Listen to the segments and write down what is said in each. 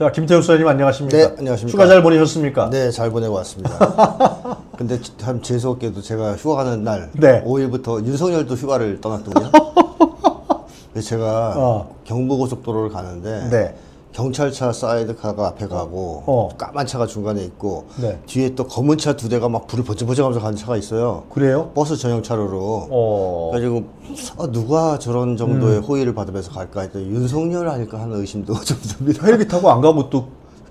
자, 김태우 수사님 안녕하십니까? 네, 안녕하십니까. 휴가 잘 보내셨습니까? 네, 잘 보내고 왔습니다. 근데 참 재수없게도 제가 휴가 가는 날 네. 5일부터 윤석열도 휴가를 떠났더군요. 제가 어. 경부고속도로를 가는데 네. 경찰차 사이드카가 앞에 가고 어. 까만 차가 중간에 있고 네. 뒤에 또 검은 차 두 대가 막 불을 번쩍번쩍하면서 가는 차가 있어요. 그래요? 버스 전용 차로로. 어. 그래가지고 아, 누가 저런 정도의 음. 호의를 받으면서 갈까 했더니 윤석열 아닐까 하는 의심도 좀 듭니다. 헬기 타고 안 가고 또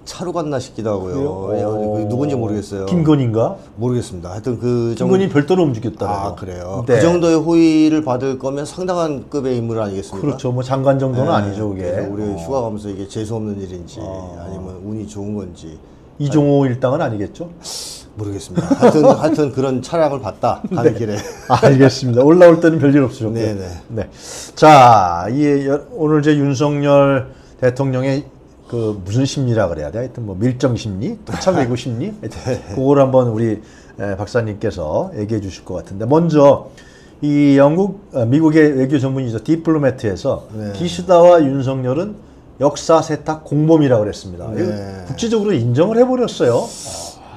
차로 갔나 싶기도 하고요. 예, 어. 누군지 모르겠어요. 김건희인가? 모르겠습니다. 하여튼 그 정도 김건희 별도로 움직였다고요. 아 그래요. 네. 그 정도의 호의를 받을 거면 상당한 급의 인물 아니겠습니까? 그렇죠. 뭐 장관 정도는 네, 아니죠, 그게. 우리 어. 휴가 가면서 이게 재수 없는 일인지 어. 아니면 운이 좋은 건지 이종호 일당은 아니겠죠? 모르겠습니다. 하여튼 하여튼 그런 차량을 봤다 가는 길에. 알겠습니다. 올라올 때는 별일 없으셨고요. 네네. 네. 자, 이 여- 오늘 제 윤석열 대통령의 그 무슨 심리라 그래야 돼? 하여튼 뭐 밀정 심리, 토착 외구 심리, 하여튼 그걸 한번 우리 에, 박사님께서 얘기해 주실 것 같은데 먼저 이 영국 어, 미국의 외교 전문이죠 디플로매트에서 네. 기시다와 윤석열은 역사 세탁 공범이라고 그랬습니다. 네. 국제적으로 인정을 해버렸어요.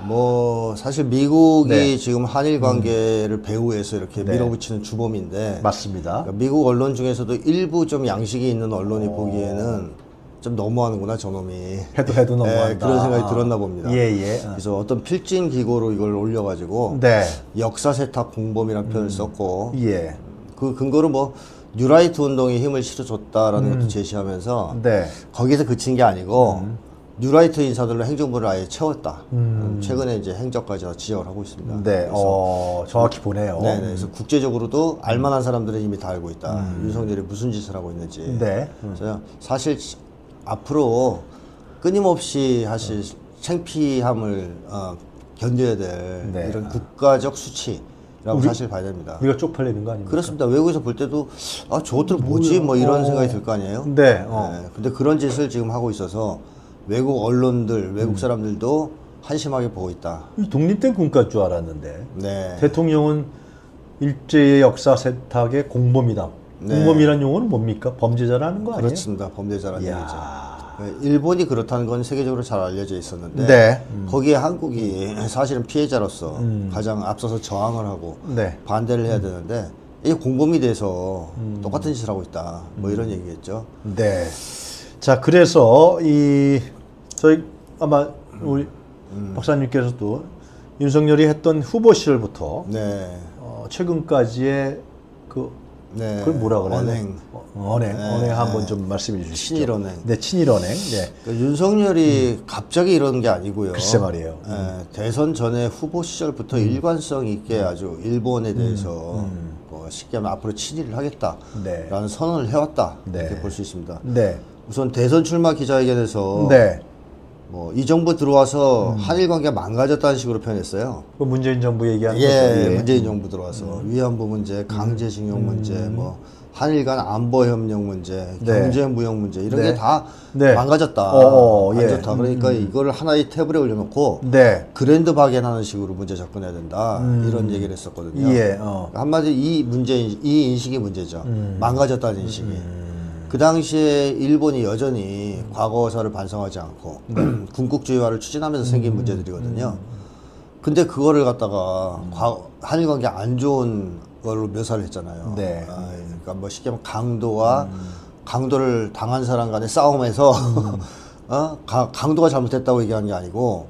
뭐 사실 미국이 네. 지금 한일 관계를 배후에서 이렇게 네. 밀어붙이는 주범인데 맞습니다. 그러니까 미국 언론 중에서도 일부 좀 양식이 있는 언론이 보기에는 좀 너무하는구나 저놈이. 해도 해도 너무한다. 네, 그런 생각이 들었나 봅니다. 예, 예. 그래서 어떤 필진 기고로 이걸 올려가지고 네. 역사 세탁 공범이라는 표현을 썼고 예. 그 근거로 뭐 뉴라이트 운동에 힘을 실어줬다라는 음. 것도 제시하면서 네. 거기서 그친 게 아니고 음. 뉴라이트 인사들로 행정부를 아예 채웠다. 최근에 이제 행적까지 다 지적을 하고 있습니다. 네. 어, 정확히 보네요. 네, 네. 그래서 국제적으로도 알만한 사람들은 이미 다 알고 있다. 윤석열이 무슨 짓을 하고 있는지. 음. 네. 그래서 사실 앞으로 끊임없이 사실 창피함을 어, 견뎌야 될 네. 이런 국가적 수치 라고 우리- 사실 봐야 됩니다. 우리가 쪽팔리는 거 아닙니까? 그렇습니다. 외국에서 볼 때도 아 저것들 뭐지 뭐 이런 어. 생각이 들 거 아니에요. 네. 어. 네, 근데 그런 짓을 지금 하고 있어서 외국 언론들, 음. 외국 사람들도 한심하게 보고 있다. 이 독립된 군가일 줄 알았는데 네. 대통령은 일제의 역사 세탁의 공범이다. 네. 공범이란 용어는 뭡니까? 범죄자라는 거 아니에요? 그렇습니다. 범죄자라는. 얘기죠. 네, 일본이 그렇다는 건 세계적으로 잘 알려져 있었는데 네. 거기에 한국이 사실은 피해자로서 음. 가장 앞서서 저항을 하고 네. 반대를 해야 되는데 이게 공범이 돼서 음. 똑같은 짓을 하고 있다. 뭐 이런 얘기겠죠. 네. 자, 그래서 이 저희 아마 우리 음. 박사님께서도 윤석열이 했던 후보 시절부터 네. 어, 최근까지의 그 네. 그걸 뭐라 그래야 돼? 언행. 어, 언행, 네, 언행 한번 네. 좀 말씀해 주시죠. 친일 언행. 네, 친일 언행. 네. 그러니까 윤석열이 갑자기 이러는 게 아니고요. 글쎄 말이에요. 예, 대선 전에 후보 시절부터 일관성 있게 아주 일본에 대해서 뭐 쉽게 하면 앞으로 친일을 하겠다라는 네. 선언을 해왔다 네. 이렇게 볼 수 있습니다. 네. 우선 대선 출마 기자회견에서 네. 뭐 이 정부 들어와서 한일 관계가 망가졌다는 식으로 표현했어요. 그 문재인 정부 얘기하는 예, 거죠. 예. 문재인 정부 들어와서 위안부 문제, 강제징용 문제, 뭐 한일 간 안보 협력 문제, 네. 경제 무역 문제 이런 네. 게다 네. 망가졌다. 어, 어, 안 예. 좋다. 그러니까 이거를 하나의 탭에 올려놓고 네. 그랜드 박앤하는 식으로 문제 접근해야 된다. 이런 얘기를 했었거든요. 음. 예. 어. 한마디 이 문제 이 인식이 문제죠. 음. 망가졌다는 인식이. 그 당시에 일본이 여전히 과거사를 반성하지 않고 네. 군국주의화를 추진하면서 생긴 음. 문제들이거든요. 근데 그거를 갖다가 과- 한일 관계 안 좋은 걸로 묘사를 했잖아요. 네. 아, 그러니까 뭐 쉽게 말하면 강도와 강도를 당한 사람 간의 싸움에서 어? 가- 강도가 잘못했다고 얘기한 게 아니고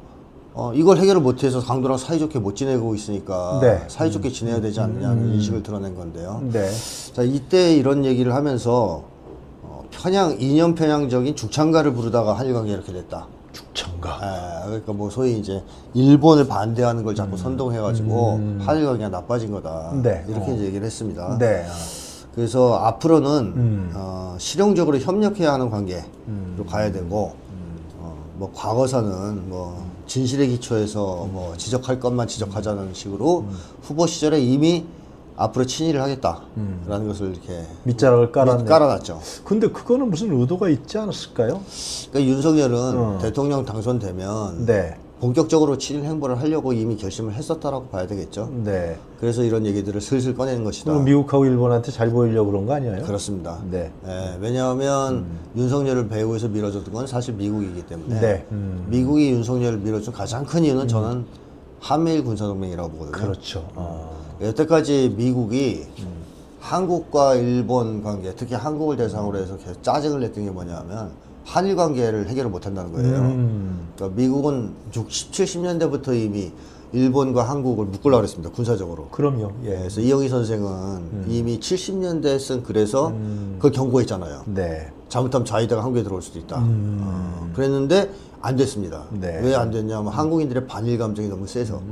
어, 이걸 해결을 못해서 강도랑 사이좋게 못 지내고 있으니까 네. 사이좋게 지내야 되지 않느냐는 인식을 드러낸 건데요. 네. 자 이때 이런 얘기를 하면서 어, 편향 이념 편향적인 죽창가를 부르다가 한일 관계 이렇게 됐다. 죽창가. 아, 그러니까 뭐 소위 이제 일본을 반대하는 걸 자꾸 선동해가지고 한일 관계가 나빠진 거다. 네. 이렇게 어. 이제 얘기를 했습니다. 네. 그래서 앞으로는 음. 어, 실용적으로 협력해야 하는 관계로 가야 되고 어, 뭐 과거사는 뭐 진실의 기초에서 뭐 지적할 것만 지적하자는 식으로 후보 시절에 이미 앞으로 친일을 하겠다라는 것을 이렇게 밑자락을 깔았네. 깔아놨죠. 근데 그거는 무슨 의도가 있지 않았을까요? 그러니까 윤석열은 어. 대통령 당선되면 네. 본격적으로 친일 행보를 하려고 이미 결심을 했었다라고 봐야 되겠죠. 네. 그래서 이런 얘기들을 슬슬 꺼내는 것이다. 그럼 미국하고 일본한테 잘 보이려고 그런 거 아니에요? 그렇습니다. 네. 예, 왜냐하면 윤석열을 배후에서 밀어줬던 건 사실 미국이기 때문에 네. 음. 미국이 윤석열을 밀어준 가장 큰 이유는 저는 한미일 군사동맹이라고 보거든요. 그렇죠. 어. 여태까지 미국이 한국과 일본 관계, 특히 한국을 대상으로 해서 계속 짜증을 냈던 게 뭐냐면 한일 관계를 해결을 못 한다는 거예요. 음. 그러니까 미국은 60, 70년대부터 이미 일본과 한국을 묶으려고 그랬습니다. 군사적으로. 그럼요. 예. 그래서 이영희 선생은 이미 70년대에 쓴 글에서 그걸 경고했잖아요. 네. 잘못하면 자위대가 한국에 들어올 수도 있다. 어, 그랬는데 안 됐습니다. 네. 왜안 됐냐면 한국인들의 반일 감정이 너무 세서.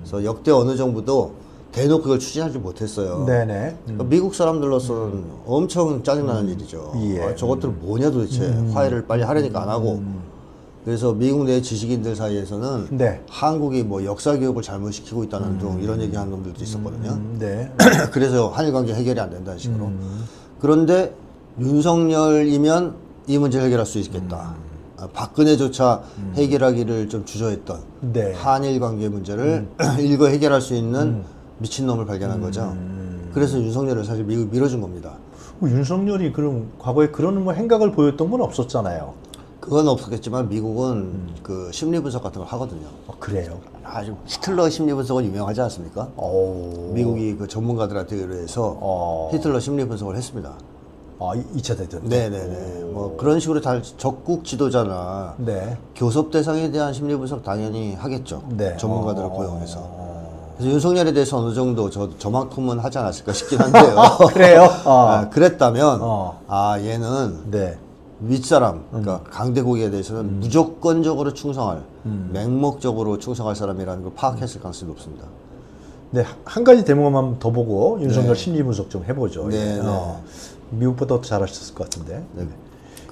그래서 역대 어느 정부도 대놓고 그걸 추진하지 못했어요. 네네. 그러니까 미국 사람들로서는 엄청 짜증나는 일이죠. 예. 아, 저것들 뭐냐 도대체 화해를 빨리 하려니까 안 하고. 그래서 미국 내 지식인들 사이에서는 네. 한국이 뭐 역사 교육을 잘못시키고 있다는 등 이런 얘기하는 놈들도 있었거든요. 음, 네. 그래서 한일 관계 해결이 안 된다는 식으로. 그런데 윤석열이면 이 문제를 해결할 수 있겠다. 아, 박근혜조차 해결하기를 좀 주저했던 네. 한일 관계 문제를 일거 해결할 수 있는 미친놈을 발견한 거죠. 그래서 윤석열을 사실 미국 밀어준 겁니다. 뭐 윤석열이 그럼 과거에 그런 뭐 행각을 보였던 건 없었잖아요. 그건 없었겠지만 미국은 그 심리 분석 같은 걸 하거든요. 어, 그래요. 아주 히틀러 심리 분석은 유명하지 않습니까? 오. 미국이 그 전문가들한테 의뢰해서 어. 히틀러 심리 분석을 했습니다. 아, 2차 대전. 때. 네네네. 뭐 그런 식으로 다 적국 지도자나 네. 교섭 대상에 대한 심리 분석 당연히 하겠죠. 네. 전문가들을 어. 고용해서. 그래서 윤석열에 대해서 어느 정도 저 저만큼은 하지 않았을까 싶긴 한데요. 그래요? 어. 아, 그랬다면 어. 아 얘는 네. 윗사람, 그러니까 음. 강대국에 대해서는 무조건적으로 충성할, 맹목적으로 충성할 사람이라는 걸 파악했을 가능성이 높습니다. 네, 한 가지 대목만 더 보고 윤석열 심리 분석 좀 해보죠. 네, 예. 네. 어, 미국보다 더 잘하셨을 것 같은데. 네.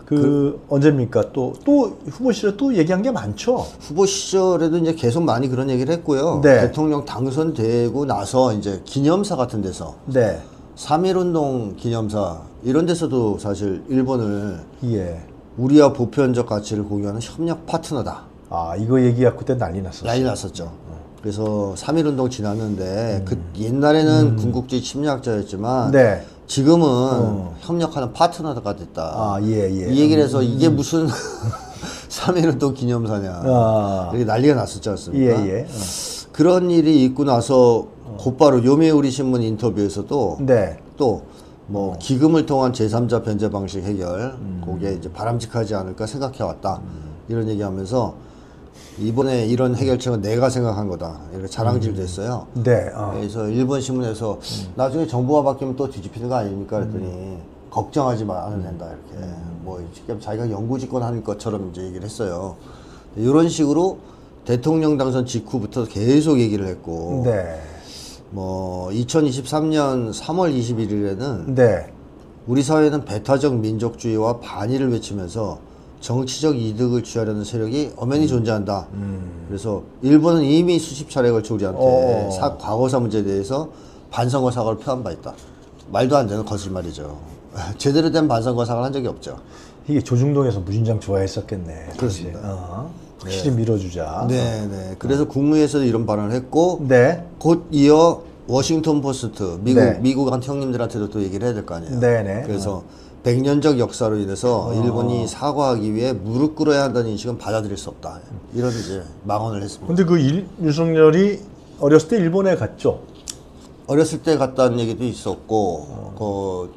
그, 언제입니까? 또, 또 후보실에 또 얘기한 게 많죠. 후보 시절에도 이제 계속 많이 그런 얘기를 했고요. 네. 대통령 당선되고 나서 이제 기념사 같은 데서 네. 3.1운동 기념사 이런 데서도 사실 일본을 예. 우리와 보편적 가치를 공유하는 협력 파트너다. 아, 이거 얘기가 그때 난리 났었어요. 난리 났었죠. 그래서 3.1운동 지났는데 그 옛날에는 군국주의 침략자였지만 음. 네. 지금은 협력하는 파트너가 됐다. 아, 예, 예. 이 얘기를 해서 이게 무슨 3.1운동 기념사냐. 아. 이렇게 난리가 났었지 예, 않습니까? 예. 그런 일이 있고 나서 곧바로 요미우리 신문 인터뷰에서도 네. 또뭐 기금을 통한 제3자 변제 방식 해결 그게 이제 바람직하지 않을까 생각해 왔다 이런 얘기하면서 이번에 이런 해결책은 내가 생각한 거다 이렇게 자랑질도 했어요. 네. 어. 그래서 일본 신문에서 나중에 정부가 바뀌면 또 뒤집히는 거 아닙니까 그랬더니 걱정하지 마, 안 된다 이렇게 뭐 지금 자기가 연구직권 하는 것처럼 이제 얘기를 했어요. 이런 식으로 대통령 당선 직후부터 계속 얘기를 했고 네. 뭐 2023년 3월 21일에는 네. 우리 사회는 배타적 민족주의와 반일을 외치면서 정치적 이득을 취하려는 세력이 음. 엄연히 존재한다. 그래서 일본은 이미 수십 차례 걸쳐 우리한테 어. 사- 과거사 문제에 대해서 반성과 사과를 표한 바 있다. 말도 안 되는 거짓말이죠. 제대로 된 반성과 사과를 한 적이 없죠. 이게 조중동에서 무진장 좋아했었겠네. 그렇습니다. 어. 확실히 밀어주자. 네, 네. 그래서 국무회에서도 이런 발언을 했고 네. 곧 이어 워싱턴 포스트 미국 네. 미국 한 형님들한테도 또 얘기를 해야 될 거 아니에요. 네 네. 그래서 100년적 역사로 인해서 어. 일본이 사과하기 위해 무릎 꿇어야 한다는 인식은 받아들일 수 없다. 이런 이제 망언을 했습니다. 근데 그 일, 윤석열이 어렸을 때 일본에 갔죠. 어렸을 때 갔다는 얘기도 있었고, 그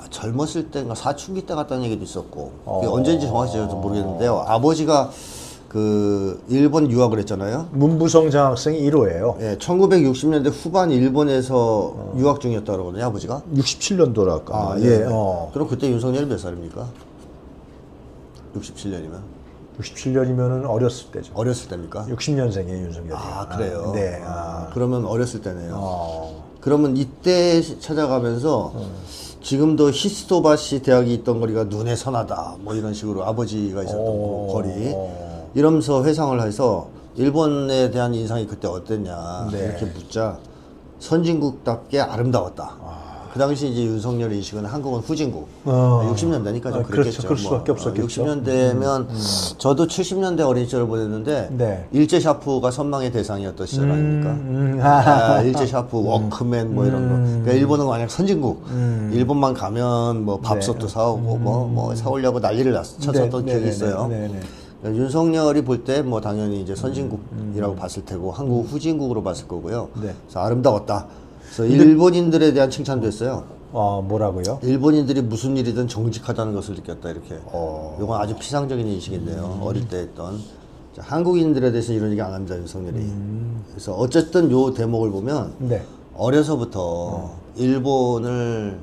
아, 젊었을 때인가 사춘기 때 갔다는 얘기도 있었고, 어. 언제인지 정확히 좀 모르겠는데요. 아버지가 그 일본 유학을 했잖아요. 문부성 장학생이 1호예요. 예, 1960년대 후반 일본에서 유학 중이었다 그러거든요, 아버지가. 67년도랄까. 아, 예. 네. 어. 그럼 그때 윤석열이 몇 살입니까? 67년이면 67년이면은 어렸을 때죠. 어렸을 때입니까? 60년생이에요, 윤석열이. 아 그래요. 네. 아, 아. 그러면 어렸을 때네요. 어. 그러면 이때 찾아가면서 지금도 히토츠바시 대학이 있던 거리가 눈에 선하다. 뭐 이런 식으로 아버지가 있었던 오. 그 거리. 이러면서 회상을 해서 일본에 대한 인상이 그때 어땠냐 네. 이렇게 묻자 선진국답게 아름다웠다. 그 당시 이제 윤석열 인식은 한국은 후진국. 어. 60년대니까 좀 아, 그랬겠죠. 그렇죠. 그럴 수밖에 없었겠죠. 60년대면 저도 70년대 어린 시절을 보냈는데 네. 일제 샤프가 선망의 대상이었던 시절 아닙니까? 음, 아, 일제 샤프, 워크맨 뭐 이런 거. 그러니까 일본은 마냥 선진국. 음. 일본만 가면 뭐 밥솥도 사오고 뭐뭐 사오려고 난리를 났, 쳤었던 네, 기억이 네, 있어요. 그러니까 윤석열이 볼 때 뭐 당연히 이제 선진국이라고 봤을 테고 한국 후진국으로 봤을 거고요. 음. 네. 그래서 아름다웠다. 그래서 일본인들에 대한 칭찬도 했어요. 어, 뭐라고요? 일본인들이 무슨 일이든 정직하다는 것을 느꼈다 이렇게. 어. 이건 아주 피상적인 인식인데요. 어릴 때 했던 자, 한국인들에 대해서 이런 얘기 안 합니다 윤석열이. 음. 그래서 어쨌든 요 대목을 보면 네. 어려서부터 일본을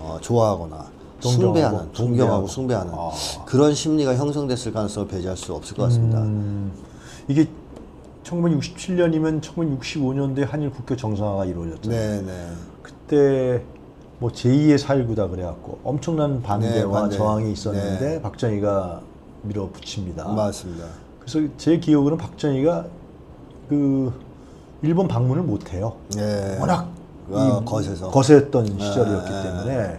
어, 좋아하거나 숭배하는, 동경하고. 숭배하는 아. 그런 심리가 형성됐을 가능성을 배제할 수 없을 것 같습니다. 음, 이게 1967년이면 1965년도에 한일 국교 정상화가 이루어졌잖아요. 네, 네. 그때 뭐 제2의 4.19다 그래갖고 엄청난 반대와 네, 반대. 저항이 있었는데 네. 박정희가 밀어붙입니다. 맞습니다. 그래서 제 기억으로는 박정희가 그 일본 방문을 못해요. 네. 워낙 아, 이 거세서. 거셌던 시절이었기 네. 때문에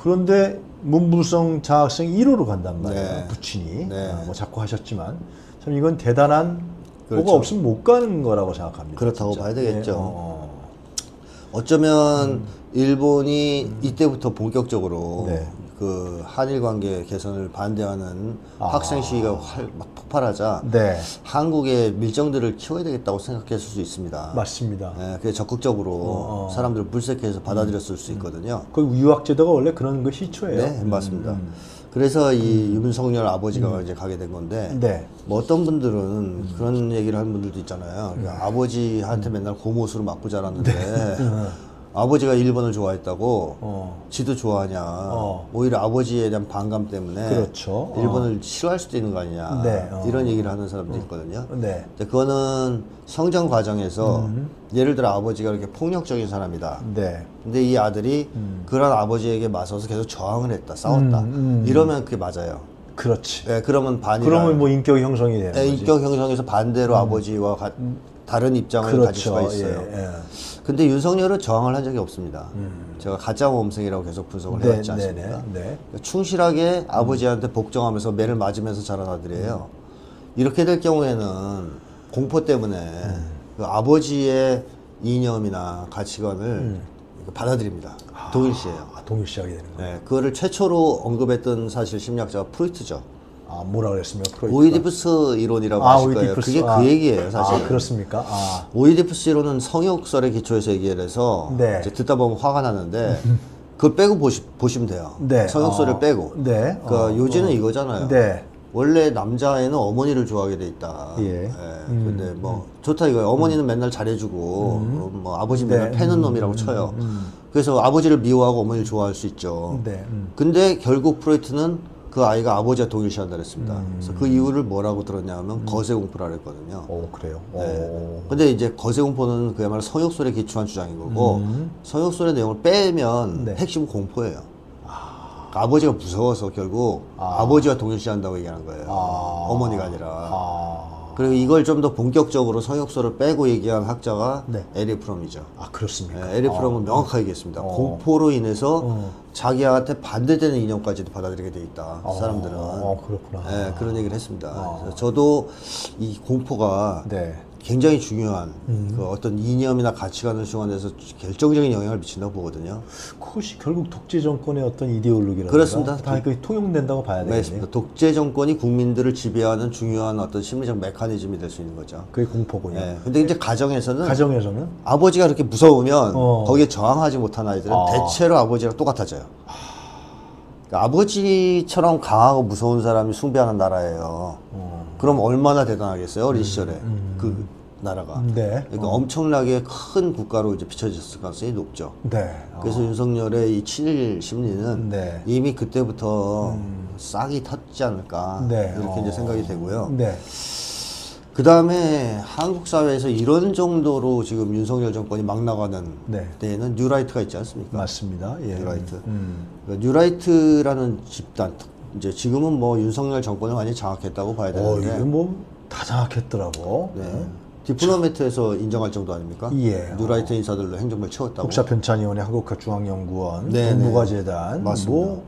그런데 문부성 장학생 1호로 간단 말이에요. 네. 부친이 네. 아, 뭐 자꾸 하셨지만 참 이건 대단한 그렇죠. 뭐가 없으면 못 가는 거라고 생각합니다. 그렇다고 진짜. 봐야 되겠죠. 예, 어, 어쩌면 일본이 이때부터 본격적으로 네. 그 한일 관계 개선을 반대하는 아. 학생 시위가 활, 막 폭발하자 네, 한국의 밀정들을 키워야 되겠다고 생각했을 수 있습니다. 맞습니다. 예, 그게 적극적으로 어, 어. 사람들을 물색해서 받아들였을 수 있거든요. 그 유학 제도가 원래 그런 거 시초예요. 네, 맞습니다. 그래서 이 윤석열 아버지가 이제 가게 된 건데 네. 뭐 어떤 분들은 그런 얘기를 하는 분들도 있잖아요. 그러니까 아버지한테 맨날 고모수로 맞고 자랐는데 아버지가 일본을 좋아했다고 어. 지도 좋아하냐. 어. 오히려 아버지에 대한 반감 때문에 그렇죠. 일본을 싫어할 수도 있는 거 아니냐. 네, 어. 이런 얘기를 하는 사람도 있거든요. 네. 근데 그거는 성장 과정에서 음. 예를 들어 아버지가 이렇게 폭력적인 사람이다. 네. 근데 이 아들이 그런 아버지에게 맞서서 계속 저항을 했다, 싸웠다. 음, 음. 이러면 그게 맞아요. 그렇지. 예, 그러면 반이 그러면 뭐 인격 형성이 되는 예, 거지. 인격 형성에서 반대로 아버지와 가- 다른 입장을 가질 수가 그렇죠. 있어요. 예, 예. 근데 윤석열은 저항을 한 적이 없습니다. 제가 가짜 모험생이라고 계속 분석을 네, 해왔지 않습니까? 네, 네, 네. 충실하게 아버지한테 복종하면서 매를 맞으면서 자란 아들이에요. 이렇게 될 경우에는 공포 때문에 그 아버지의 이념이나 가치관을 받아들입니다. 동일시해요. 아, 동일시하게 되는 거. 네, 그거를 최초로 언급했던 사실 심리학자가 프로이트죠. 아, 뭐라 그랬습니까? 프로이트가? 오이디푸스 이론이라고 아, 거예요. 오이디푸스. 그게 아. 그 얘기예요, 사실. 아, 그렇습니까? 아. 오이디푸스 이론은 성욕설의 기초에서 얘기를 해서 네. 이제 듣다 보면 화가 나는데 그걸 빼고 보시, 보시면 돼요. 네. 성욕설을 어. 빼고. 네. 그러니까 어, 요지는 이거잖아요. 네. 원래 남자애는 어머니를 좋아하게 돼 있다. 예. 근데 뭐 좋다 이거예요. 어머니는 맨날 잘해주고 어, 뭐 아버지 맨날 네. 패는 놈이라고 쳐요. 그래서 아버지를 미워하고 어머니를 좋아할 수 있죠. 네. 음. 근데 결국 프로이트는 그 아이가 아버지와 동일시한다 그랬습니다. 음. 그래서 그 이유를 뭐라고 들었냐면 거세 공포라 그랬거든요. 오, 그래요. 네. 오. 근데 이제 거세 공포는 그야말로 성욕설에 기초한 주장인 거고 성욕설의 내용을 빼면 음. 네. 핵심은 공포예요. 그러니까 아버지가 무서워서 결국 아. 버지와 동일시한다고 얘기하는 거예요. 아. 어머니가 아니라. 아. 그리고 이걸 좀 더 본격적으로 성욕설을 빼고 얘기한 학자가 네. 에리히 프롬이죠. 아, 그렇습니까? 네, 에리히 프롬은 명확하게 얘기했습니다. 공포로 인해서 어. 자기한테 반대되는 이념까지도 받아들이게 돼 있다. 어, 사람들은. 어, 그렇구나. 네, 그런 얘기를 했습니다. 그래서 저도 이 공포가 네. 굉장히 중요한 음. 그 어떤 이념이나 가치관을 중안해서 결정적인 영향을 미친다고 보거든요. 그것이 결국 독재 정권의 어떤 이데올로기라든가 그렇습니다. 다 그 통용된다고 봐야 되겠네요. 맞습니다. 독재 정권이 국민들을 지배하는 중요한 어떤 심리적 메커니즘이 될 수 있는 거죠. 그게 공포군요. 네. 근데 이제 가정에서는 가정에서는 아버지가 그렇게 무서우면 어. 거기에 저항하지 못한 아이들은 아. 대체로 아버지랑 똑같아져요. 그러니까 아버지처럼 강하고 무서운 사람이 숭배하는 나라예요. 어. 그럼 얼마나 대단하겠어요 어린 시절에 그 나라가. 네. 그러니까 엄청나게 큰 국가로 이제 비춰졌을 가능성이 높죠. 네. 그래서 윤석열의 이 친일 심리는 네. 이미 그때부터 싹이 텄지 않을까 네. 이렇게 이제 어. 생각이 되고요. 네. 그 다음에 한국 사회에서 이런 정도로 지금 윤석열 정권이 막 나가는 네. 데에는 뉴라이트가 있지 않습니까? 맞습니다. 예. 뉴라이트. 음. 그러니까 뉴라이트라는 집단 이제 지금은 뭐 윤석열 정권을 완전히 장악했다고 봐야 어, 되는데 이게 뭐다 장악했더라고. 네. 디플로매트에서 인정할 정도 아닙니까? 예. 뉴라이트 인사들로 행정부를 채웠다고. 국사편찬위원회 한국학중앙연구원, 네, 문부과재단, 맞습니다. 뭐,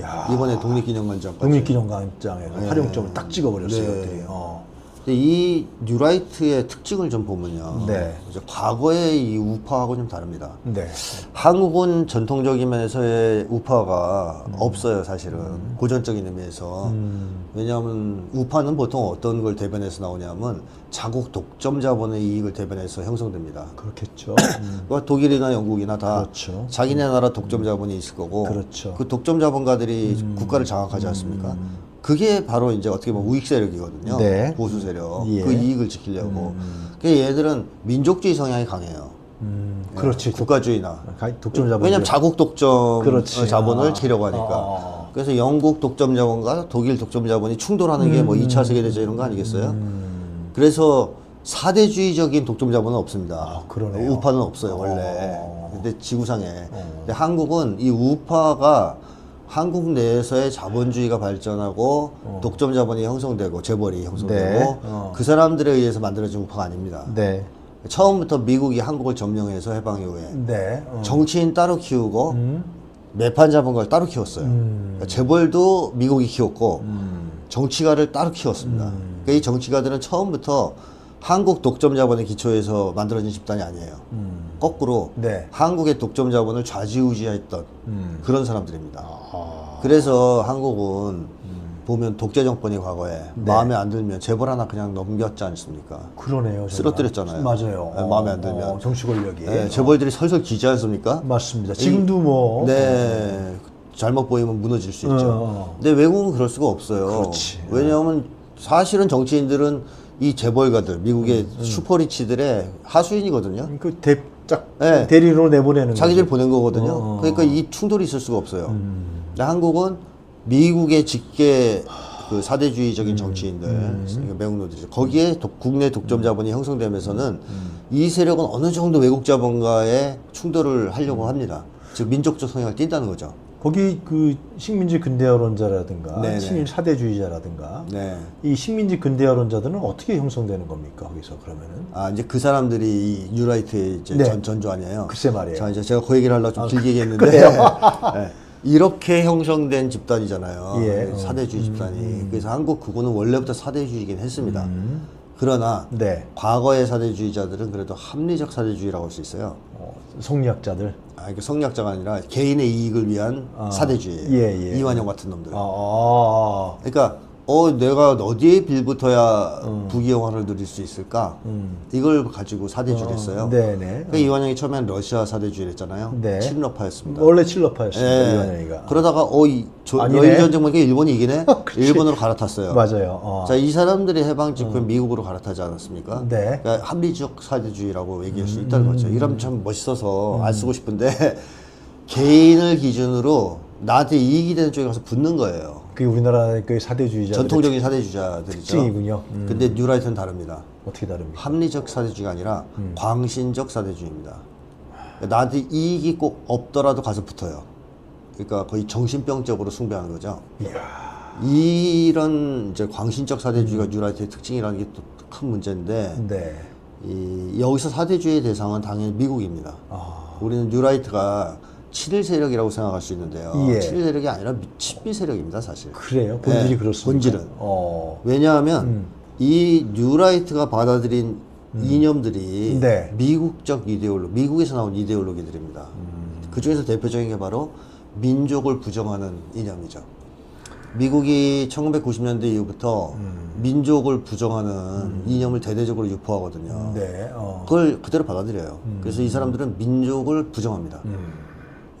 야, 이번에 독립기념관장까지. 독립기념관장에서 활용점을 딱 찍어버렸어요. 네. 어. 이 뉴라이트의 특징을 좀 보면요. 네. 이제 과거의 이 우파하고 좀 다릅니다. 네. 한국은 전통적인 면에서의 우파가 음. 없어요, 사실은. 고전적인 의미에서. 왜냐하면 우파는 보통 어떤 걸 대변해서 나오냐면 자국 독점 자본의 이익을 대변해서 형성됩니다. 그렇겠죠. 그러니까 독일이나 영국이나 다 그렇죠. 자기네 나라 독점 자본이 있을 거고 그렇죠. 그 독점 자본가들이 국가를 장악하지 않습니까? 그게 바로 이제 어떻게 보면 우익 세력이거든요. 네. 보수 세력. 예. 그 이익을 지키려고. 그 얘들은 민족주의 성향이 강해요. 음, 그렇지. 국가주의나. 가- 독점 자본. 왜냐면 자국 독점 그렇지. 자본을 아. 채려고 하니까. 아. 그래서 영국 독점 자본과 독일 독점 자본이 충돌하는 게뭐 2차 세계대전 이런 거 아니겠어요? 음. 그래서 사대주의적인 독점 자본은 없습니다. 아. 우파는 없어요, 원래. 어. 근데 지구상에. 근데 한국은 이 우파가 한국 내에서의 자본주의가 발전하고 독점 자본이 형성되고 재벌이 형성되고 어. 네. 어. 그 사람들에 의해서 만들어진 우파가 아닙니다. 네. 처음부터 미국이 한국을 점령해서 해방 이후에 네. 어. 정치인 따로 키우고 음. 매판 자본가를 따로 키웠어요. 음. 그러니까 재벌도 미국이 키웠고 음. 정치가를 따로 키웠습니다. 그러니까 이 정치가들은 처음부터 한국 독점 자본의 기초에서 만들어진 집단이 아니에요. 음. 거꾸로 네. 한국의 독점 자본을 좌지우지했던 음. 그런 사람들입니다. 아. 그래서 한국은 보면 독재 정권이 과거에 네. 마음에 안 들면 재벌 하나 그냥 넘겼지 않습니까? 그러네요. 정말. 쓰러뜨렸잖아요. 맞아요. 네, 마음에 안 들면. 어, 정치 권력이. 네, 재벌들이 설설 지지 않습니까? 맞습니다. 지금도 뭐. 네. 잘못 보이면 무너질 수 있죠. 어. 근데 외국은 그럴 수가 없어요. 그렇지. 왜냐하면 사실은 정치인들은 이 재벌가들, 미국의 음, 슈퍼리치들의 하수인이거든요. 그 대, 짝, 네. 대리로 내보내는 자기들. 보낸 거거든요. 어. 음. 그러니까 이 충돌이 있을 수가 없어요. 근데 한국은 미국의 직계 그 음. 사대주의적인 정치인들, 그러니까 매국노들이죠. 거기에 독- 국내 독점 음. 자본이 형성되면서는 이 세력은 어느 정도 외국 자본과의 충돌을 음. 하려고 합니다. 즉 민족적 성향을 띈다는 거죠. 거기 그 식민지 근대화론자라든가 네네. 친일 사대주의자라든가 네. 이 식민지 근대화론자들은 어떻게 형성되는 겁니까 거기서 그러면은 아 이제 그 사람들이 이 뉴라이트의 이제 네. 전, 전조 아니에요. 글쎄 말이에요. 자 이제 제가 그 얘기를 하려고 좀 길게 얘기했는데? 네. 이렇게 형성된 집단이잖아요. 예. 어. 사대주의 집단이. 그래서 한국 그거는 원래부터 사대주의이긴 했습니다. 음. 그러나 네 과거의 사대주의자들은 그래도 합리적 사대주의라고 할 수 있어요. 어, 성리학자들 아, 이게 성리학자가 아니라 개인의 이익을 위한 아. 사대주의예요. 예, 예. 이완용 같은 놈들. 아, 아, 그러니까 어 내가 어디에 빌붙어야 부귀영화를 누릴 수 있을까? 이걸 가지고 사대주의를 했어요. 음. 네네 그러니까 이완용이 처음엔 러시아 사대주의를 했잖아요. 네. 친러파였습니다. 원래 칠러파였습니다 예. 이완영이가 그러다가 어이. 러일 전쟁 보니까 일본이 이기네. 일본으로 갈아탔어요. 맞아요 어. 자, 이 사람들이 해방 직후에 미국으로 갈아타지 않았습니까? 네. 그러니까 합리적 사대주의라고 얘기할 수 있다는 거죠. 이러면 참 멋있어서 음. 안 쓰고 싶은데 개인을 기준으로 나한테 이익이 되는 쪽에 가서 붙는 거예요. 그게 우리나라 그 사대주의자 전통적인 사대주의자들이죠. 특징이군요. 음. 근데 뉴라이트는 다릅니다. 어떻게 다릅니까 합리적 사대주의가 아니라 음. 광신적 사대주의입니다. 나한테 이익이 꼭 없더라도 가서 붙어요. 그러니까 거의 정신병적으로 숭배하는 거죠. 이런 이제 광신적 사대주의가 뉴라이트의 특징이라는 게 또 큰 문제인데 네 이, 여기서 사대주의의 대상은 당연히 미국입니다. 아. 우리는 뉴라이트가 친일 세력이라고 생각할 수 있는데요. 예. 친일 세력이 아니라 미- 친미 세력입니다, 사실. 그래요 본질이 네, 그렇습니다 본질은. 어. 왜냐하면 음. 이 뉴라이트가 받아들인 이념들이 네. 미국적 이데올로, 미국에서 나온 이데올로기들입니다. 음. 그 중에서 대표적인 게 바로 민족을 부정하는 이념이죠. 미국이 1990년대 이후부터 민족을 부정하는 이념을 대대적으로 유포하거든요. 네 어. 그걸 그대로 받아들여요. 그래서 이 사람들은 민족을 부정합니다.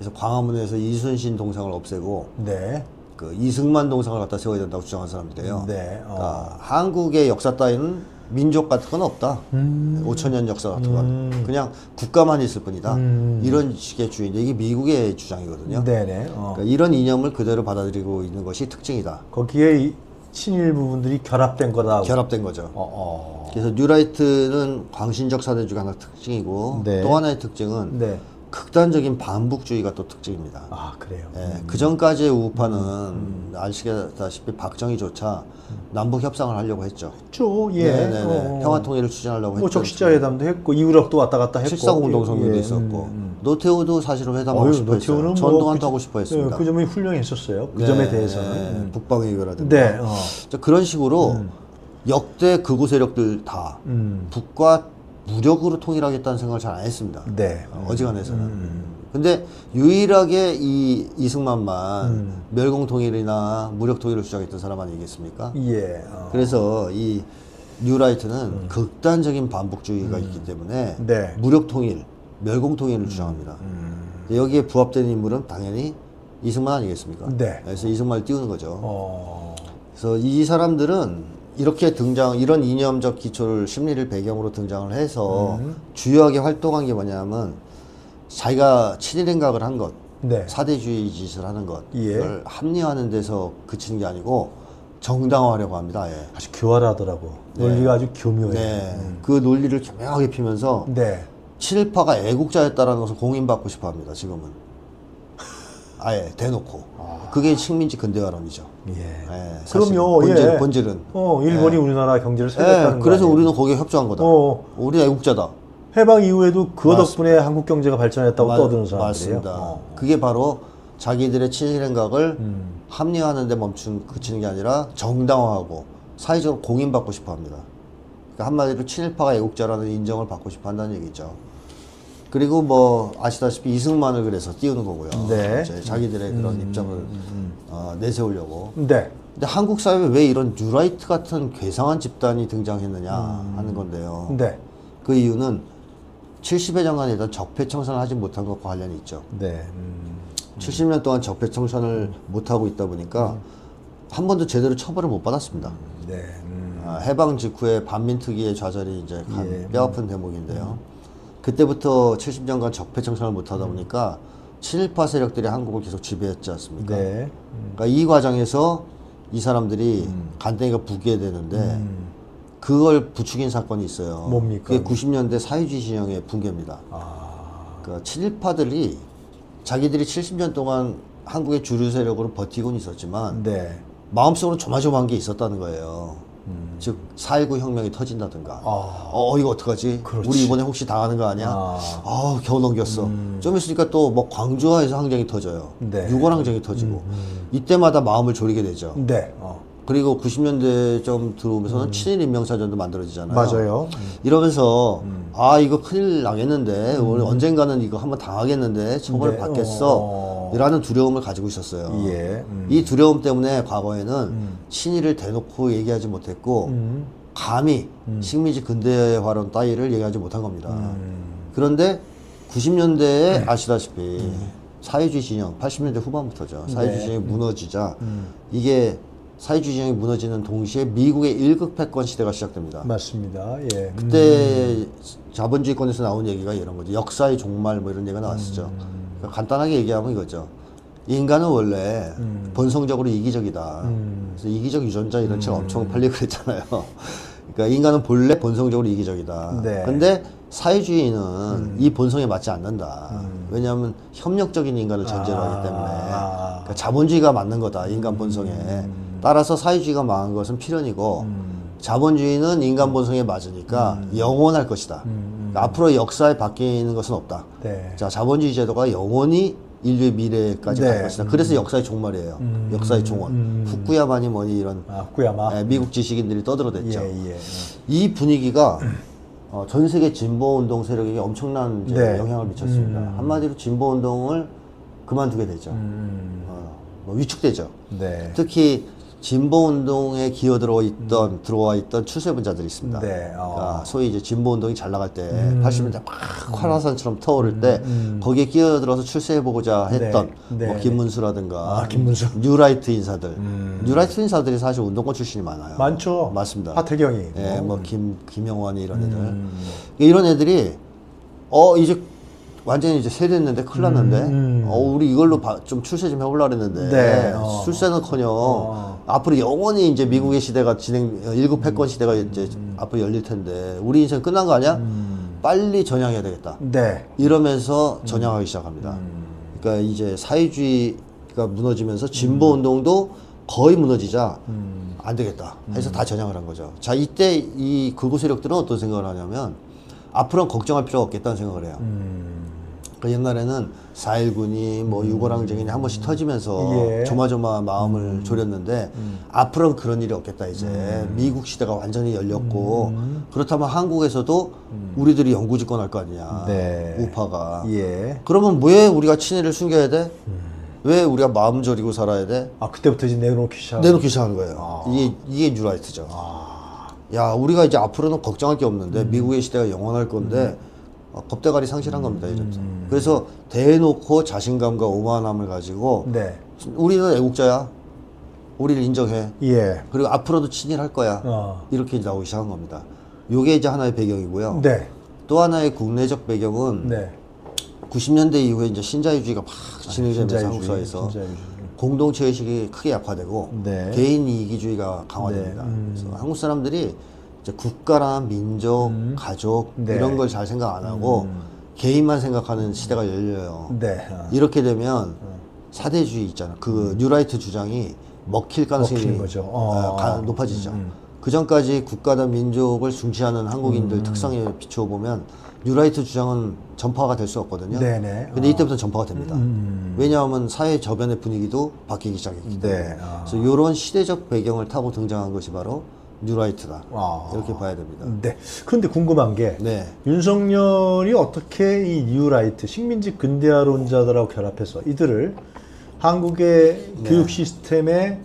음. 그래서 광화문에서 이순신 동상을 없애고 네 그 이승만 동상을 갖다 세워야 된다고 주장한 사람들이에요. 네, 어. 그러니까 한국의 역사 따위는 민족 같은 건 없다. 음. 5천 년 역사 같은 건 그냥 국가만 있을 뿐이다. 음. 이런 식의 주의인데 이게 미국의 주장이거든요. 네네 어. 그러니까 이런 이념을 그대로 받아들이고 있는 것이 특징이다. 거기에 이 친일 부분들이 결합된 거다 결합된 거죠. 어, 어. 그래서 뉴라이트는 광신적 사대주의가 하나 특징이고 네. 또 하나의 특징은 네 극단적인 반북주의가 또 특징입니다. 아 그래요. 예, 그 전까지의 우파는 아시다시피 박정희조차 남북 협상을 하려고 했죠. 죠 예. 네, 네, 네. 어. 평화 통일을 추진하려고 뭐 했죠. 적시자 회담도 했고 이우락도 왔다 갔다 했고. 7.4 공동성명도 예, 있었고 음, 노태우도 사실은 회담하고 어휴, 싶어 했어요. 노태우는 전두환도 그- 하고 싶어 했습니다. 예, 그 점이 훌륭했었어요. 그 네, 점에 대해서는. 네, 음. 북방 외교라든가 네. 어. 자, 그런 식으로 역대 극우 세력들 다 음. 북과 무력으로 통일하겠다는 생각을 잘 안 했습니다. 네. 어, 어지간해서는. 근데 유일하게 이 이승만만 멸공 통일이나 무력 통일을 주장했던 사람 아니겠습니까? 예. 어. 그래서 이 뉴라이트는 극단적인 반복주의가 있기 때문에 네. 무력 통일, 멸공 통일을 주장합니다. 여기에 부합되는 인물은 당연히 이승만 아니겠습니까? 네. 그래서 이승만을 띄우는 거죠. 어. 그래서 이 사람들은 이렇게 등장, 이런 이념적 기초를 심리를 배경으로 등장을 해서 음. 주요하게 활동한 게 뭐냐면 자기가 친일행각을 한 것, 네. 사대주의 짓을 하는 것을 예. 합리화하는 데서 그치는 게 아니고 정당화하려고 합니다. 예. 아주 교활하더라고. 논리가 아주 교묘해. 네. 그 논리를 교묘하게 피면서 네. 친일파가 애국자였다라는 것을 공인받고 싶어 합니다. 지금은. 아예 대놓고. 그게 식민지 근대화론이죠. 예. 예, 그럼요. 본질, 예. 본질은. 어, 일본이 우리나라 경제를 예, 살렸다는 거 그래서? 우리는 거기에 협조한 거다. 어. 우리 애국자다. 해방 이후에도 그 맞- 덕분에 한국 경제가 발전했다고 마- 떠드는 사람들이에요. 맞습니다. 어. 그게 바로 자기들의 친일행각을 음. 합리화하는 데 멈춘 그치는 게 아니라 정당화하고 사회적으로 공인받고 싶어 합니다. 그러니까 한마디로 친일파가 애국자라는 인정을 받고 싶어 한다는 얘기죠. 그리고 뭐 아시다시피 이승만을 그래서 띄우는 거고요. 네. 자기들의 그런 입장을 어, 내세우려고. 네. 근데 한국 사회에 왜 이런 뉴라이트 같은 괴상한 집단이 등장했느냐 하는 건데요. 네. 그 이유는 70여 년간에 있던 적폐 청산을 하지 못한 것과 관련이 있죠. 네. 음. 70년 동안 적폐 청산을 못 하고 있다 보니까 한 번도 제대로 처벌을 못 받았습니다. 네. 음. 아, 해방 직후에 반민특위의 좌절이 이제 간 예. 뼈아픈 대목인데요. 그때부터 70년간 적폐 청산을 못하다 보니까 친일파 세력들이 한국을 계속 지배했지 않습니까? 네. 그러니까 이 과정에서 이 사람들이 간땡이가 부게 되는데 그걸 부추긴 사건이 있어요. 뭡니까? 그게 90년대 사회주의 진영의 붕괴입니다. 아. 그러니까 친일파들이 자기들이 70년 동안 한국의 주류 세력으로 버티고는 있었지만 네. 마음속으로 조마조마한 게 있었다는 거예요. 즉, 4.19 혁명이 터진다든가. 음. 아. 어, 이거 어떡하지? 그렇지. 우리 이번에 혹시 당하는 거 아니야? 아. 아, 겨우 넘겼어. 좀 있으니까 또 뭐 광주화에서 항쟁이 터져요. 네. 유골 항쟁이 터지고. 이때마다 마음을 졸이게 되죠. 네. 어. 그리고 90년대 좀 들어오면서는 친일 인명사전도 만들어지잖아요. 맞아요. 이러면서 아 이거 큰일 나겠는데 오늘 언젠가는 이거 한번 당하겠는데 처벌을 네. 받겠어 어. 라는 두려움을 가지고 있었어요. 예. 음. 이 두려움 때문에 과거에는 친일을 대놓고 얘기하지 못했고 음. 감히 식민지 근대화론 따위를 얘기하지 못한 겁니다. 음. 그런데 네. 90년대에 아시다시피 사회주의 진영 80년대 후반부터죠. 사회주의 네. 진영이 무너지자 음. 이게 사회주의 진영이 무너지는 동시에 미국의 일극 패권 시대가 시작됩니다. 맞습니다. 예. 음. 그때 자본주의권에서 나온 얘기가 이런 거죠. 역사의 종말 뭐 이런 얘기가 나왔었죠. 음. 그러니까 간단하게 얘기하면 이거죠. 인간은 원래 본성적으로 이기적이다. 음. 그래서 이기적 유전자 이런 책 엄청 팔리고 그랬잖아요. 그러니까 인간은 본래 본성적으로 이기적이다. 네. 근데 사회주의는 이 본성에 맞지 않는다. 왜냐하면 협력적인 인간을 전제로 아. 하기 때문에 아. 그러니까 자본주의가 맞는 거다. 인간 본성에. 따라서 사회주의가 망한 것은 필연이고 자본주의는 인간 본성에 맞으니까 영원할 것이다. 그러니까 앞으로 역사에 바뀌는 것은 없다. 네. 자, 자본주의 제도가 영원히 인류의 미래까지 네. 갈 것이다. 그래서 역사의 종말이에요. 역사의 종원. 후쿠야마니 뭐니 이런 아, 후쿠야마. 예, 미국 지식인들이 떠들어댔죠. 예, 예. 이 분위기가 어, 전 세계 진보 운동 세력에게 엄청난 네. 영향을 미쳤습니다. 한마디로 진보 운동을 그만두게 되죠. 음. 어, 뭐 위축되죠. 네. 특히 진보 운동에 기어 들어 있던 들어와 있던 출세분자들이 있습니다. 네, 어. 그러니까 소위 이제 진보 운동이 잘 나갈 때 80년대 막 활화산처럼 타오를 때 거기에 끼어들어서 출세해 보고자 했던 네, 뭐 네. 김문수라든가 아, 김문수. 음. 뉴라이트 인사들 뉴라이트 인사들이 사실 운동권 출신이 많아요. 많죠. 맞습니다. 하태경이. 예, 뭐. 뭐김 김영환이 이런 애들 음. 이런 애들이 어 이제 완전히 이제 세대했는데 큰일 났는데 음. 어 우리 이걸로 바- 좀 출세 좀 해보려 그랬는데 네, 어. 출세는커녕 어. 앞으로 영원히 이제 미국의 시대가 진행 어, 일곱 패권 시대가 이제 음. 앞으로 열릴 텐데 우리 인생 끝난 거 아니야? 빨리 전향해야 되겠다. 네. 이러면서 전향하기 시작합니다. 그러니까 이제 사회주의가 무너지면서 진보 운동도 거의 무너지자 안 되겠다 해서 다 전향을 한 거죠. 자 이때 이 극우 세력들은 어떤 생각을 하냐면 앞으로는 걱정할 필요가 없겠다는 생각을 해요. 그 옛날에는 4.19니 뭐 유골항쟁이니 한 번씩 터지면서 예. 조마조마 마음을 졸였는데 앞으로는 그런 일이 없겠다 이제 미국 시대가 완전히 열렸고 그렇다면 한국에서도 우리들이 영구 집권할 거 아니냐 네. 우파가 예. 그러면 왜 우리가 친일을 숨겨야 돼? 왜 우리가 마음 졸이고 살아야 돼? 아 그때부터 이제 내놓기 시작. 내놓기 시작한 거예요. 이게 이게 뉴라이트죠. 야 우리가 이제 앞으로는 걱정할 게 없는데 미국의 시대가 영원할 건데 어, 겁대가리 상실한 겁니다 이러면서. 그래서 대놓고 자신감과 오만함을 가지고 네. 우리는 애국자야. 우리를 인정해. 예. 그리고 앞으로도 친일할 거야. 어. 이렇게 나오기 시작한 겁니다. 요게 이제 하나의 배경이고요. 네. 또 하나의 국내적 배경은 네. 90년대 이후에 이제 신자유주의가 막 진행되면서 신자유주의, 한국 사회에서 신자유주의. 공동체 의식이 크게 약화되고 네. 개인 이기주의가 강화됩니다. 네, 음. 그래서 한국 사람들이 국가랑 민족, 가족 네. 이런 걸 잘 생각 안 하고 개인만 생각하는 시대가 열려요. 네. 어. 이렇게 되면 사대주의 있잖아. 그 뉴라이트 주장이 먹힐 가능성이. 어. 어, 가- 높아지죠. 그 전까지 국가나 민족을 중시하는 한국인들 음. 특성에 비추어 보면 뉴라이트 주장은 전파가 될 수 없거든요. 네네. 근데 이때부터 전파가 됩니다. 음. 왜냐하면 사회 저변의 분위기도 바뀌기 시작했기 때문에. 네. 아. 그래서 이런 시대적 배경을 타고 등장한 것이 바로 뉴라이트다. 아. 이렇게 봐야 됩니다. 네. 그런데 궁금한 게 네. 윤석열이 어떻게 이 뉴라이트 식민지 근대화론자들하고 결합해서 이들을 한국의 네. 교육 시스템의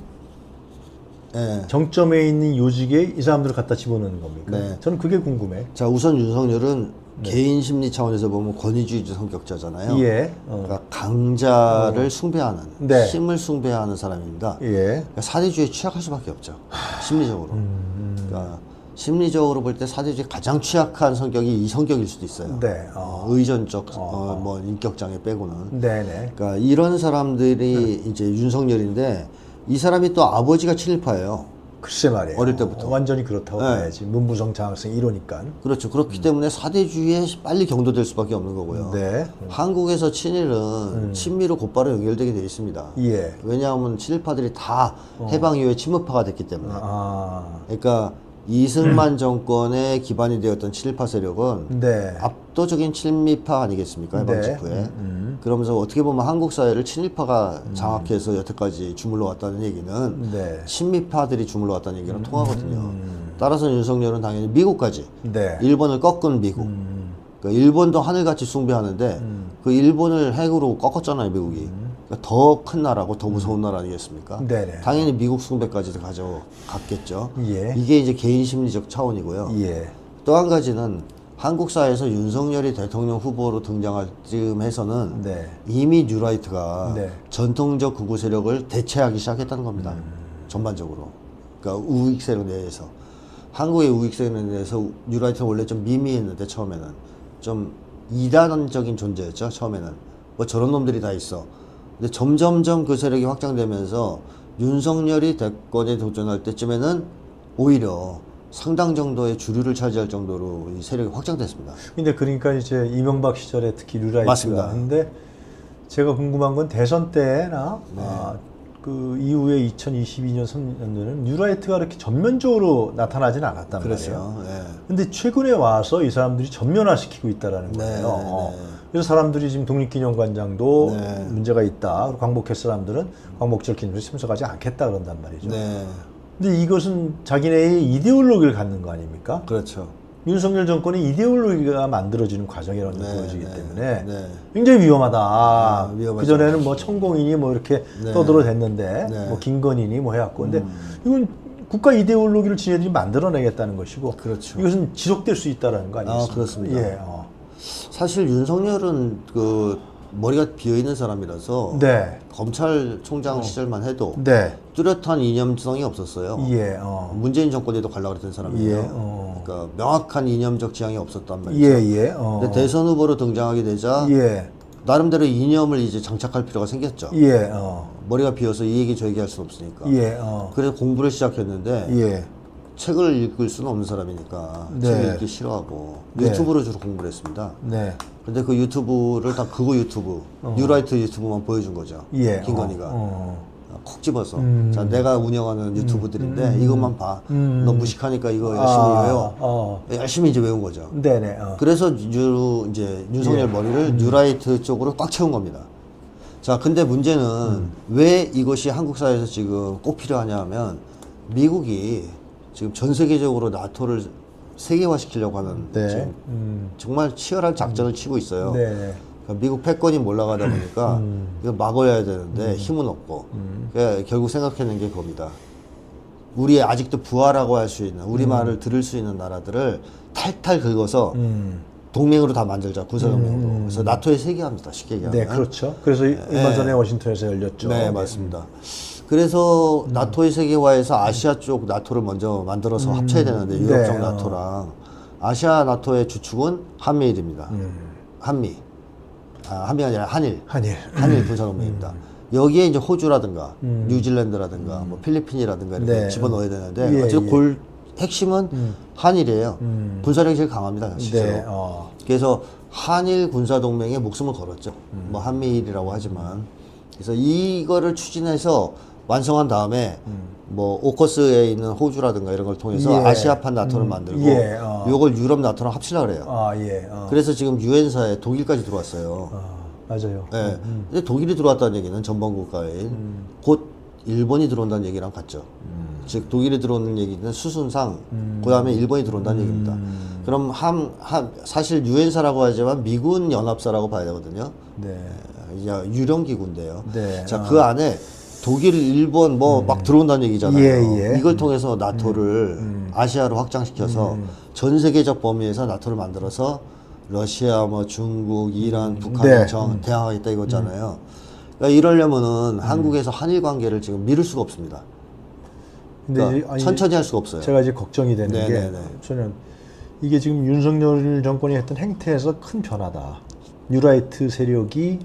네. 정점에 있는 요직에 이 사람들을 갖다 집어넣는 겁니까? 네. 저는 그게 궁금해. 자, 우선 윤석열은 개인 심리 차원에서 보면 권위주의적 성격자잖아요. 예. 어. 그러니까 강자를 숭배하는, 네. 힘을 숭배하는 사람입니다. 예. 그러니까 사대주의에 취약할 수밖에 없죠. 심리적으로. 그러니까 심리적으로 볼 때 사대주의 가장 취약한 성격이 이 성격일 수도 있어요. 네. 어. 어, 의전적 어, 뭐 인격 장애 빼고는. 네네. 그러니까 이런 사람들이 이제 윤석열인데 이 사람이 또 아버지가 친일파예요. 글쎄 말이에요. 어릴 때부터. 완전히 그렇다고 네. 봐야지. 문부성 장학생 이러니까. 그렇죠. 그렇기 때문에 사대주의에 빨리 경도될 수밖에 없는 거고요. 네. 한국에서 친일은 친미로 곧바로 연결되게 되어 있습니다. 예. 왜냐하면 친일파들이 다 해방 이후에 친문파가 됐기 때문에. 아. 그러니까 이승만 정권의 기반이 되었던 친일파 세력은 네. 압도적인 친미파 아니겠습니까? 해방 네. 직후에. 그러면서 어떻게 보면 한국 사회를 친일파가 장악해서 여태까지 주물러 왔다는 얘기는 네. 친미파들이 주물러 왔다는 얘기랑 통하거든요. 따라서 윤석열은 당연히 미국까지 네. 일본을 꺾은 미국. 그러니까 일본도 하늘같이 숭배하는데 그 일본을 핵으로 꺾었잖아요, 미국이. 그러니까 더 큰 나라고 더 무서운 나라 아니겠습니까? 네네. 당연히 미국 숭배까지 도 가져갔겠죠. 예. 이게 이제 개인 심리적 차원이고요. 예. 또 한 가지는 한국 사회에서 윤석열이 대통령 후보로 등장할 즈음 해서는 네. 이미 뉴라이트가 네. 전통적 극우 세력을 대체하기 시작했다는 겁니다. 전반적으로. 그러니까 우익 세력 내에서. 한국의 우익 세력 내에서 뉴라이트는 원래 좀 미미했는데 처음에는 좀 이단적인 존재였죠. 처음에는 뭐 저런 놈들이 다 있어. 근데 점점점 그 세력이 확장되면서 윤석열이 대권에 도전할 때쯤에는 오히려 상당 정도의 주류를 차지할 정도로 이 세력이 확장됐습니다. 근데 그러니까 이제 이명박 시절에 특히 뉴라이트가 맞습니다. 근데 제가 궁금한 건 대선 때나 네. 아, 그 이후에 2022년 3년도는 뉴라이트가 그렇게 전면적으로 나타나진 않았단 말이에요. 그랬어요. 예. 근데 최근에 와서 이 사람들이 전면화시키고 있다라는 네, 거예요. 네, 어. 네. 그래서 사람들이 지금 독립기념관장도 네. 문제가 있다. 광복회 사람들은 광복절 기념에 참석하지 않겠다 그런단 말이죠. 네. 근데 이것은 자기네의 이데올로기를 갖는 거 아닙니까? 그렇죠. 윤석열 정권의 이데올로기가 만들어지는 과정이라는 게 네, 보여지기 네, 때문에 네. 굉장히 위험하다. 아, 위험하죠. 그전에는 뭐 천공이니 뭐 이렇게 네. 떠들어댔는데 네. 음. 뭐 김건희니 뭐 해갖고 근데 이건 국가 이데올로기를 지네들이 만들어내겠다는 것이고 그렇죠. 이것은 지속될 수 있다라는 거 아니겠습니까? 아, 그렇습니다. 예. 어. 사실 윤석열은 그 머리가 비어 있는 사람이라서 네. 검찰총장 시절만 해도 네. 뚜렷한 이념성이 없었어요. 예. 어. 문재인 정권에도 가려고 그랬던 사람이에요. 예, 어. 그러니까 명확한 이념적 지향이 없었단 말이죠. 예. 예. 어. 근데 대선 후보로 등장하게 되자 예. 나름대로 이념을 이제 장착할 필요가 생겼죠. 예. 어. 머리가 비어서 이 얘기 저 얘기 할 수는 없으니까. 예. 어. 그래서 공부를 시작했는데 예. 책을 읽을 수는 없는 사람이니까 네. 책을 읽기 싫어하고 네. 유튜브로 주로 공부를 했습니다. 네. 근데 그 유튜브를 다 그거 유튜브, 뉴라이트 유튜브만 보여준 거죠. 예. 김건희가. 어, 어. 아, 콕 집어서 음. 자 내가 운영하는 유튜브들인데 이것만 봐. 음. 너 무식하니까 이거 열심히 아, 외워. 어. 열심히 이제 외운 거죠. 네네. 어. 그래서 유, 이제 윤석열 예. 머리를 음. 뉴라이트 쪽으로 꽉 채운 겁니다. 자, 근데 문제는 음. 왜 이것이 한국 사회에서 지금 꼭 필요하냐 하면 미국이 지금 전 세계적으로 나토를 세계화시키려고 하는 네. 지금 음. 정말 치열한 작전을 치고 있어요. 네. 그러니까 미국 패권이 올라가다 보니까 음. 이거 막아야 되는데 힘은 없고 그러니까 결국 생각해낸 게 겁니다. 우리 아직도 부하라고 할 수 있는 우리 말을 들을 수 있는 나라들을 탈탈 긁어서 음. 동맹으로 다 만들자 군사 동맹으로. 그래서 나토에 세계합니다. 쉽게 얘기하면. 네, 그렇죠. 그래서 이- 얼마 전에 워싱턴에서 열렸죠. 네, 맞습니다. 그래서 나토의 세계화에서 아시아 쪽 나토를 먼저 만들어서 합쳐야 되는데 유럽 쪽 네, 나토랑 아시아 나토의 주축은 한미일입니다. 한미. 아, 한미가 아니라 한일. 한일. 한일 군사동맹입니다. 여기에 이제 호주라든가 뉴질랜드라든가 뭐 필리핀이라든가 이렇게 네. 집어넣어야 되는데 예, 어쨌든 예. 골 핵심은 한일이에요. 음. 군사력이 제일 강합니다. 실제로. 네. 어. 그래서 한일 군사동맹에 목숨을 걸었죠. 음. 뭐 한미일이라고 하지만. 그래서 이거를 추진해서 완성한 다음에 뭐 오커스에 있는 호주라든가 이런 걸 통해서 음. 예. 아시아판 나토를 만들고 예, 어. 이걸 유럽 나토랑 합치려 그래요. 아, 예. 어. 그래서 지금 유엔사에 독일까지 들어왔어요. 어, 맞아요. 예. 근데 독일이 들어왔다는 얘기는 전범 국가인 곧 일본이 들어온다는 얘기랑 같죠. 즉 독일이 들어오는 얘기는 수순상 그다음에 일본이 들어온다는 얘기입니다. 그럼 한, 한 사실 유엔사라고 하지만 미군 연합사라고 봐야 되거든요. 네. 이제 유령 기구인데요. 네. 자, 그 안에 독일, 일본 뭐 막 들어온다는 얘기잖아요. 예, 예. 이걸 통해서 나토를 아시아로 확장시켜서 전 세계적 범위에서 나토를 만들어서 러시아, 뭐 중국, 이란, 북한에 네. 정 대항하겠다 이거잖아요. 그러니까 이러려면은 한국에서 한일 관계를 지금 미룰 수가 없습니다. 근데 그러니까 아니, 천천히 할 수가 없어요. 제가 이제 걱정이 되는 네, 게 네. 저는 이게 지금 윤석열 정권이 했던 행태에서 큰 변화다. 뉴라이트 세력이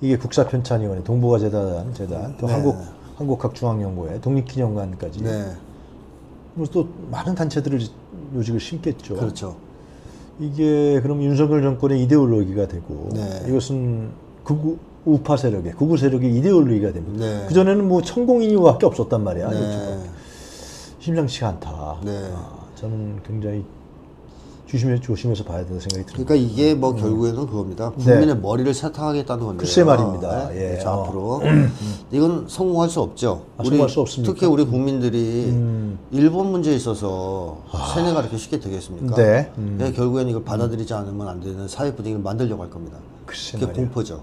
이게 국사편찬위원회, 동북아재단, 재단, 또 네. 한국 한국학중앙연구회, 독립기념관까지 네, 그래서 또 많은 단체들을 요직을 심겠죠. 그렇죠. 이게 그럼 윤석열 정권의 이데올로기가 되고 네. 이것은 극우 우파 세력의 극우 세력의 이데올로기가 됩니다. 네. 그 전에는 뭐 천공인이밖에 없었단 말이야. 네. 심상치가 않다. 네. 아, 저는 굉장히 조심해 조심해서 봐야 된다 생각이 듭니다. 그러니까 이게 뭐 결국에는 그겁니다. 국민의 머리를 세탁하겠다는 건데요. 음. 네. 글쎄 말입니다. 네? 예. 그렇죠, 어. 앞으로 이건 성공할 수 없죠. 아, 성공할 수 없습니까? 음. 특히 우리 국민들이 일본 문제에 있어서 세뇌가 이렇게 쉽게 되겠습니까? 네. 음. 네, 결국에는 이걸 받아들이지 않으면 안 되는 사회 분위기를 만들려고 할 겁니다. 글쎄 그게 말이에요. 공포죠.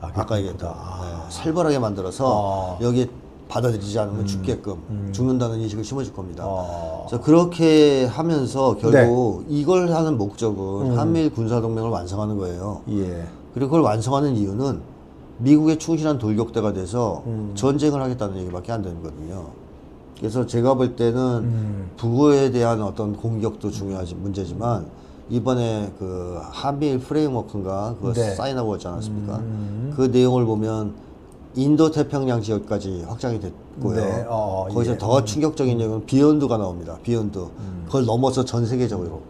아, 아, 까 얘기했다. 네, 살벌하게 만들어서 아. 여기에 받아들이지 않으면 죽게끔 죽는다는 인식을 심어줄 겁니다. 아. 그래서 그렇게 하면서 네. 결국 이걸 하는 목적은 음. 한미일 군사동맹을 완성하는 거예요. 예. 그리고 그걸 완성하는 이유는 미국의 충실한 돌격대가 돼서 음. 전쟁을 하겠다는 얘기밖에 안 되는 거거든요. 그래서 제가 볼 때는 음. 북어에 대한 어떤 공격도 중요하지 문제지만 이번에 그 한미일 프레임워크인가 그거 네. 음. 사인하고 있지 않았습니까? 그 내용을 보면 인도 태평양 지역까지 확장이 됐고요. 네, 어, 거기서 예. 음. 더 충격적인 내용은 beyond가 나옵니다. beyond. 그걸 넘어서 전 세계적으로.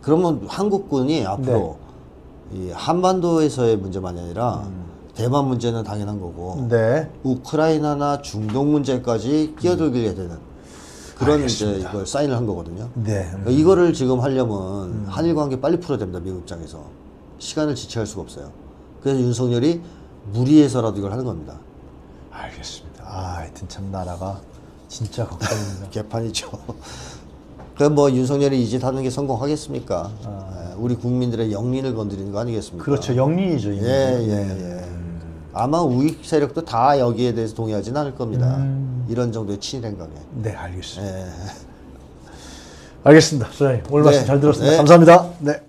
그러면 한국군이 앞으로 네. 이 한반도에서의 문제만이 아니라 대만 문제는 당연한 거고 네. 우크라이나나 중동 문제까지 끼어들게 되는 그런 이제 이걸 사인을 한 거거든요. 네. 그러니까 이거를 지금 하려면 한일 관계 빨리 풀어야 됩니다. 미국 입장에서 시간을 지체할 수가 없어요. 그래서 윤석열이 무리해서라도 이걸 하는 겁니다. 알겠습니다. 아, 하여튼 참 나라가 진짜 걱정입니다. 개판이죠. 그럼 뭐 윤석열이 이 짓 하는 게 성공하겠습니까? 예, 우리 국민들의 영린을 건드리는 거 아니겠습니까? 그렇죠. 영린이죠. 이미. 예, 예, 예. 아마 우익 세력도 다 여기에 대해서 동의하지는 않을 겁니다. 이런 정도의 친일 행각에. 네, 알겠습니다. 예. 알겠습니다. 소장님, 오늘 네. 말씀 잘 들었습니다. 네. 감사합니다. 네.